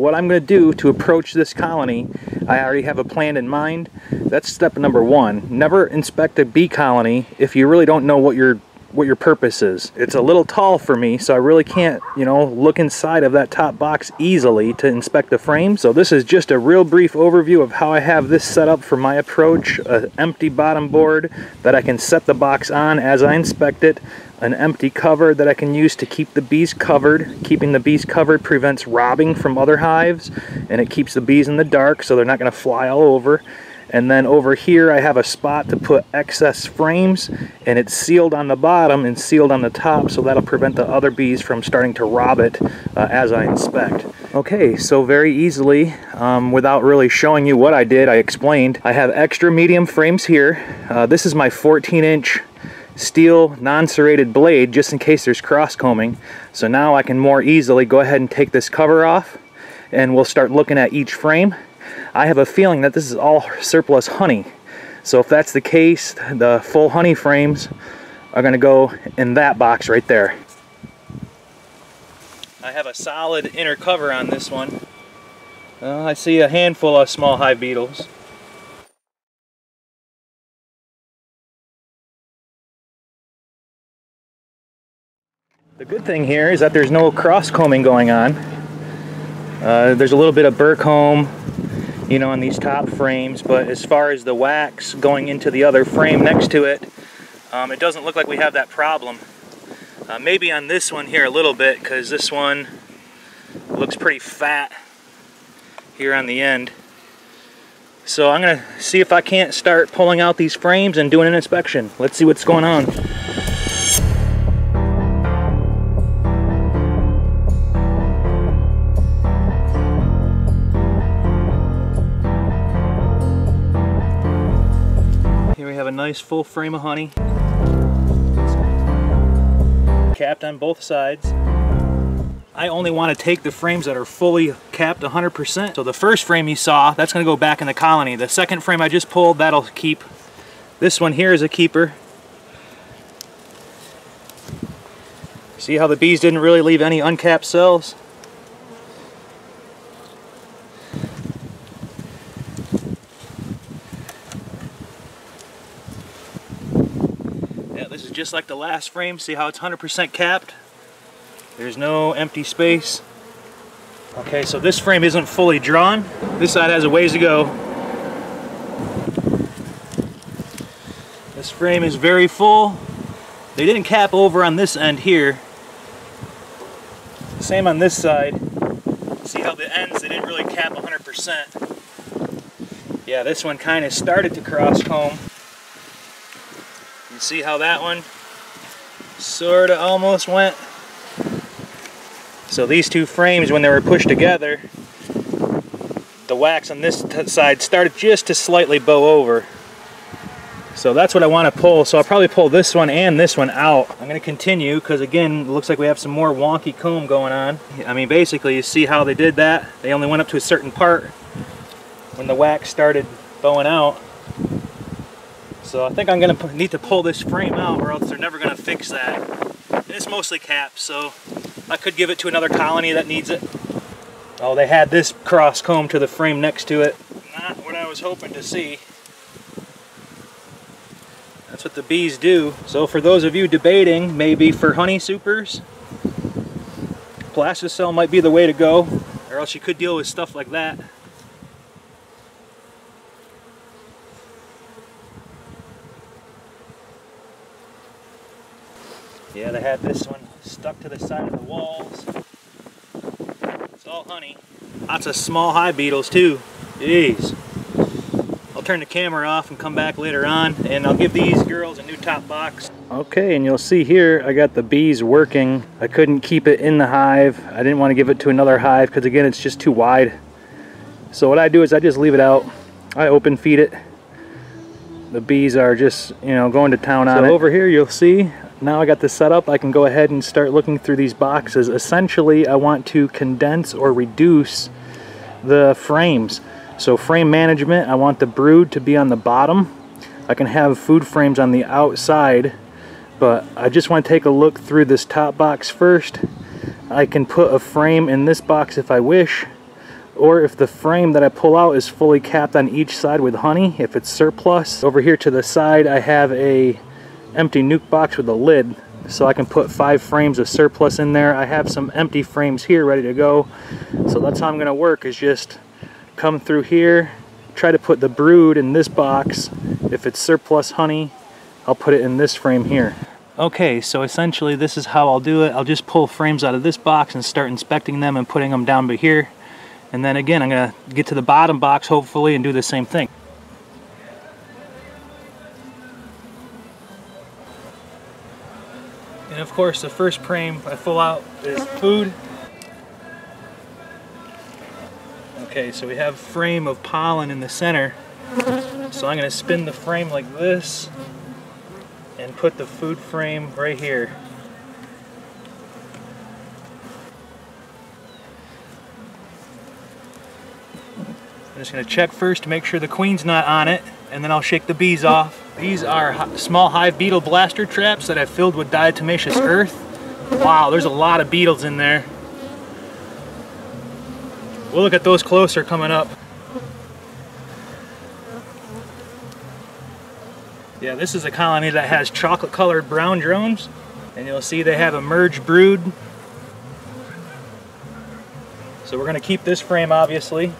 What I'm going to do to approach this colony, I already have a plan in mind. That's step number one. Never inspect a bee colony if you really don't know what you're what your purpose is. It's a little tall for me, so I really can't, you know, look inside of that top box easily to inspect the frame. So this is just a real brief overview of how I have this set up for my approach. An empty bottom board that I can set the box on as I inspect it. An empty cover that I can use to keep the bees covered. Keeping the bees covered prevents robbing from other hives and it keeps the bees in the dark so they're not going to fly all over. And then over here I have a spot to put excess frames and it's sealed on the bottom and sealed on the top so that'll prevent the other bees from starting to rob it uh, as I inspect. Okay, so very easily, um, without really showing you what I did, I explained. I have extra medium frames here. Uh, this is my 14 inch steel non-serrated blade just in case there's cross combing. So now I can more easily go ahead and take this cover off and we'll start looking at each frame I have a feeling that this is all surplus honey. So if that's the case, the full honey frames are going to go in that box right there. I have a solid inner cover on this one. Uh, I see a handful of small hive beetles. The good thing here is that there's no cross combing going on. Uh, there's a little bit of burr comb you know, on these top frames, but as far as the wax going into the other frame next to it, um, it doesn't look like we have that problem. Uh, maybe on this one here a little bit, because this one looks pretty fat here on the end. So I'm gonna see if I can't start pulling out these frames and doing an inspection. Let's see what's going on. Nice full frame of honey. Capped on both sides. I only want to take the frames that are fully capped 100%. So the first frame you saw, that's going to go back in the colony. The second frame I just pulled, that'll keep. This one here is a keeper. See how the bees didn't really leave any uncapped cells? Just like the last frame. See how it's 100% capped? There's no empty space. Okay, so this frame isn't fully drawn. This side has a ways to go. This frame is very full. They didn't cap over on this end here. Same on this side. See how the ends, they didn't really cap 100%. Yeah, this one kind of started to cross comb see how that one sort of almost went. So these two frames, when they were pushed together, the wax on this side started just to slightly bow over. So that's what I want to pull. So I'll probably pull this one and this one out. I'm going to continue because again, it looks like we have some more wonky comb going on. I mean, basically you see how they did that. They only went up to a certain part when the wax started bowing out. So I think I'm going to need to pull this frame out or else they're never going to fix that. And it's mostly capped, so I could give it to another colony that needs it. Oh, they had this cross comb to the frame next to it. Not what I was hoping to see. That's what the bees do. So for those of you debating, maybe for honey supers, Plasticell might be the way to go, or else you could deal with stuff like that. Yeah, they had this one stuck to the side of the walls. It's all honey. Lots of small hive beetles too. Jeez. I'll turn the camera off and come back later on and I'll give these girls a new top box. Okay, and you'll see here I got the bees working. I couldn't keep it in the hive. I didn't want to give it to another hive because again it's just too wide. So what I do is I just leave it out. I open feed it. The bees are just, you know, going to town on so it. over here you'll see now I got this set up, I can go ahead and start looking through these boxes. Essentially, I want to condense or reduce the frames. So frame management, I want the brood to be on the bottom. I can have food frames on the outside, but I just want to take a look through this top box first. I can put a frame in this box if I wish. or if the frame that I pull out is fully capped on each side with honey, if it's surplus. Over here to the side I have a empty nuc box with a lid so I can put five frames of surplus in there. I have some empty frames here ready to go. So that's how I'm gonna work is just come through here, try to put the brood in this box. If it's surplus honey, I'll put it in this frame here. Okay, so essentially this is how I'll do it. I'll just pull frames out of this box and start inspecting them and putting them down by here. And then again, I'm gonna get to the bottom box hopefully and do the same thing. And of course, the first frame I pull out is food. Okay, so we have frame of pollen in the center. So I'm gonna spin the frame like this and put the food frame right here. I'm just going to check first to make sure the queen's not on it, and then I'll shake the bees off. These are small hive beetle blaster traps that I've filled with diatomaceous earth. Wow, there's a lot of beetles in there. We'll look at those closer coming up. Yeah, this is a colony that has chocolate colored brown drones. And you'll see they have a merged brood. So we're going to keep this frame obviously.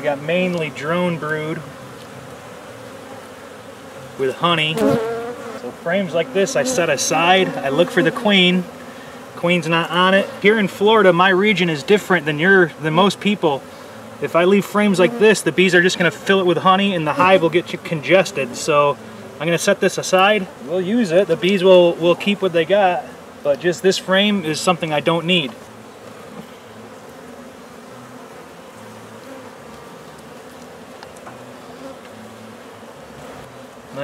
We got mainly drone brood with honey. So frames like this I set aside. I look for the queen. Queen's not on it. Here in Florida, my region is different than your than most people. If I leave frames like this, the bees are just to fill it with honey and the hive will get congested. So I'm to set this aside. We'll use it. The bees will, will keep what they got. But just this frame is something I don't need.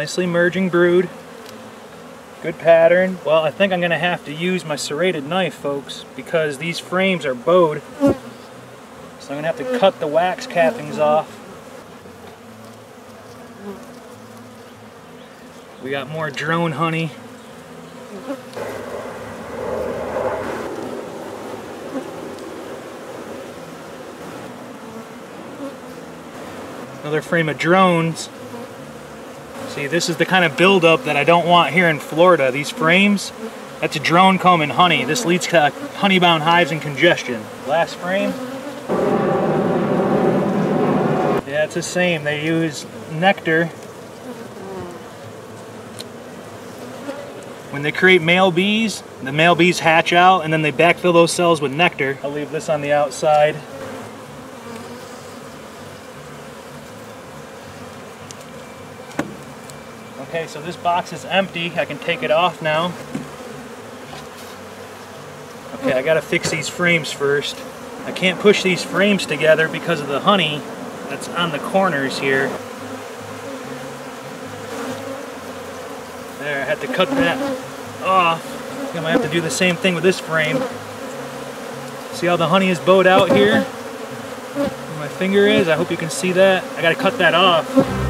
Nicely merging brood. Good pattern. Well, I think I'm going to have to use my serrated knife, folks, because these frames are bowed. So I'm going to have to cut the wax cappings off. We got more drone honey. Another frame of drones. See, this is the kind of buildup that I don't want here in Florida. These frames, that's a drone comb and honey. This leads to honey-bound hives and congestion. Last frame. Yeah, it's the same. They use nectar. When they create male bees, the male bees hatch out and then they backfill those cells with nectar. I'll leave this on the outside. Okay, so this box is empty. I can take it off now. Okay, I gotta fix these frames first. I can't push these frames together because of the honey that's on the corners here. There, I had to cut that off. I'm gonna have to do the same thing with this frame. See how the honey is bowed out here? Where my finger is, I hope you can see that. I gotta cut that off.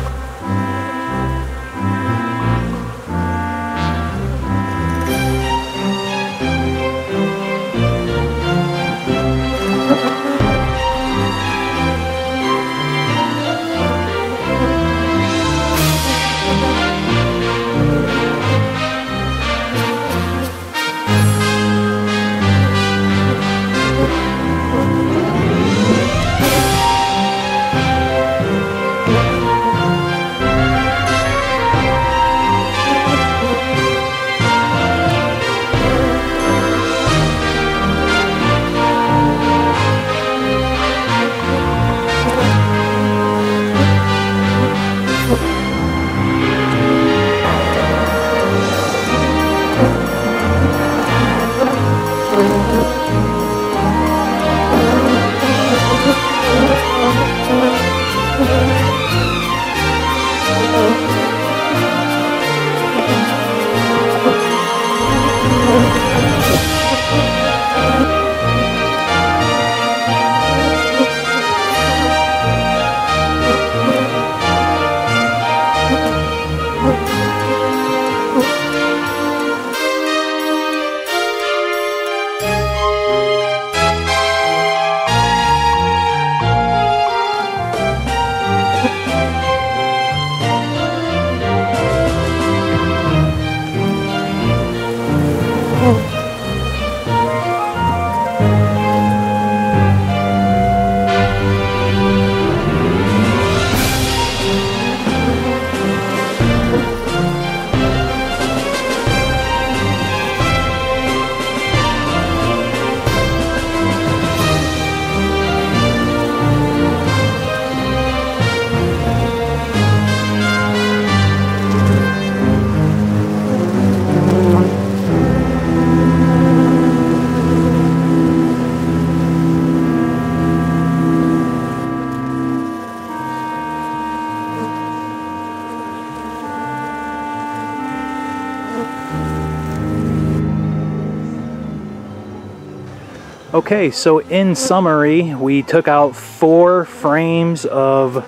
Okay, so in summary, we took out four frames of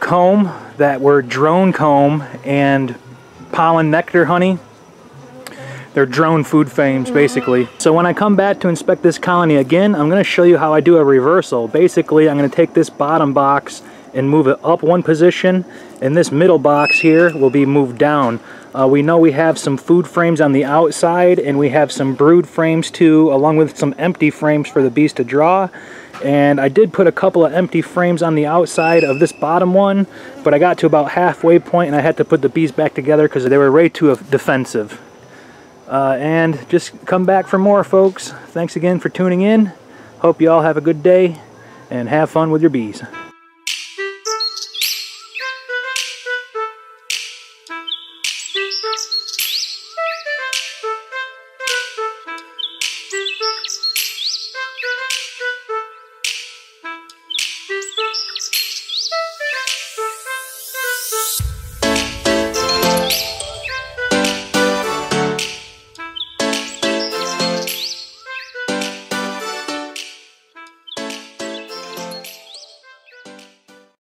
comb that were drone comb and pollen nectar honey. They're drone food frames, basically. So when I come back to inspect this colony again, I'm gonna show you how I do a reversal. Basically, I'm gonna take this bottom box and move it up one position, and this middle box here will be moved down. Uh, we know we have some food frames on the outside and we have some brood frames too along with some empty frames for the bees to draw and I did put a couple of empty frames on the outside of this bottom one but I got to about halfway point and I had to put the bees back together because they were way too defensive. Uh, and just come back for more folks. Thanks again for tuning in. Hope you all have a good day and have fun with your bees.